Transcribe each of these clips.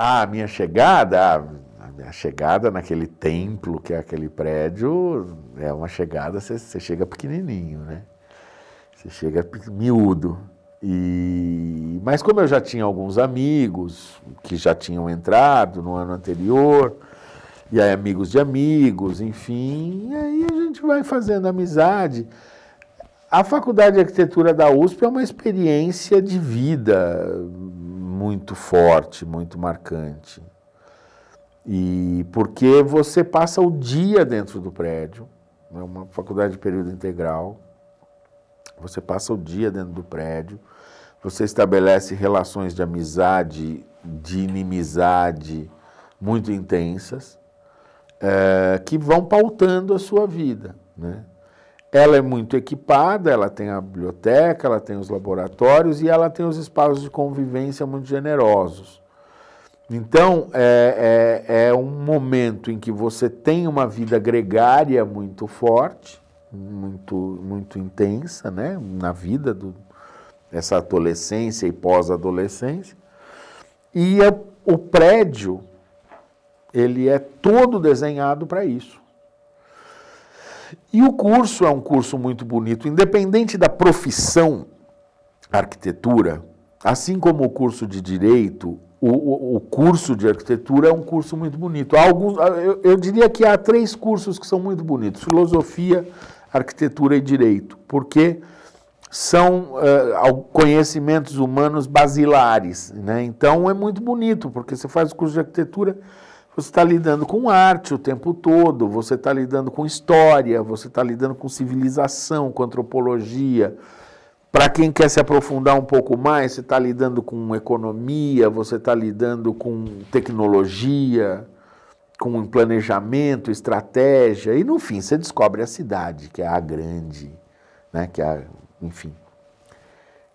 Ah, minha chegada, a minha chegada naquele templo que é aquele prédio, é uma chegada, você, você chega pequenininho, né? Você chega miúdo. E, mas como eu já tinha alguns amigos que já tinham entrado no ano anterior, e aí amigos de amigos, enfim, aí a gente vai fazendo amizade. A Faculdade de Arquitetura da USP é uma experiência de vida muito forte, muito marcante. E porque você passa o dia dentro do prédio, é uma faculdade de período integral, você passa o dia dentro do prédio, você estabelece relações de amizade, de inimizade muito intensas, é, que vão pautando a sua vida. Né? Ela é muito equipada, ela tem a biblioteca, ela tem os laboratórios e ela tem os espaços de convivência muito generosos. Então, é, é, é um momento em que você tem uma vida gregária muito forte, muito, muito intensa, né, na vida do, dessa adolescência e pós-adolescência. E a, o prédio, ele é todo desenhado para isso. E o curso é um curso muito bonito, independente da profissão arquitetura, assim como o curso de direito, o, o, o curso de arquitetura é um curso muito bonito. Há alguns, eu, eu diria que há três cursos que são muito bonitos: filosofia, arquitetura e direito, porque são uh, conhecimentos humanos basilares. Né? Então é muito bonito, porque você faz o curso de arquitetura você está lidando com arte o tempo todo, você está lidando com história, você está lidando com civilização, com antropologia. Para quem quer se aprofundar um pouco mais, você está lidando com economia, você está lidando com tecnologia, com planejamento, estratégia, e no fim você descobre a cidade, que é a grande, né, que é a, enfim,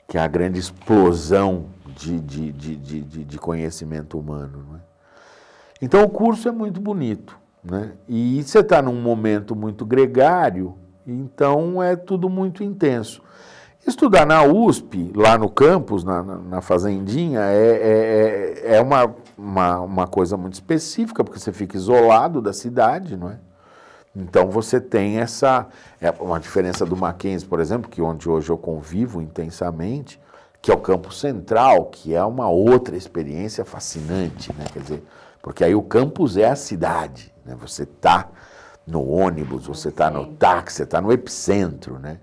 que é a grande explosão de, de, de, de, de conhecimento humano. Não é? Então o curso é muito bonito, né? E você está num momento muito gregário, então é tudo muito intenso. Estudar na USP, lá no campus, na, na Fazendinha, é, é, é, é uma, uma, uma coisa muito específica, porque você fica isolado da cidade, não é? Então você tem essa. É uma diferença do Mackenzie, por exemplo, que onde hoje eu convivo intensamente, que é o campo central, que é uma outra experiência fascinante, né? Quer dizer, porque aí o campus é a cidade, né? Você está no ônibus, você está no táxi, você está no epicentro, né?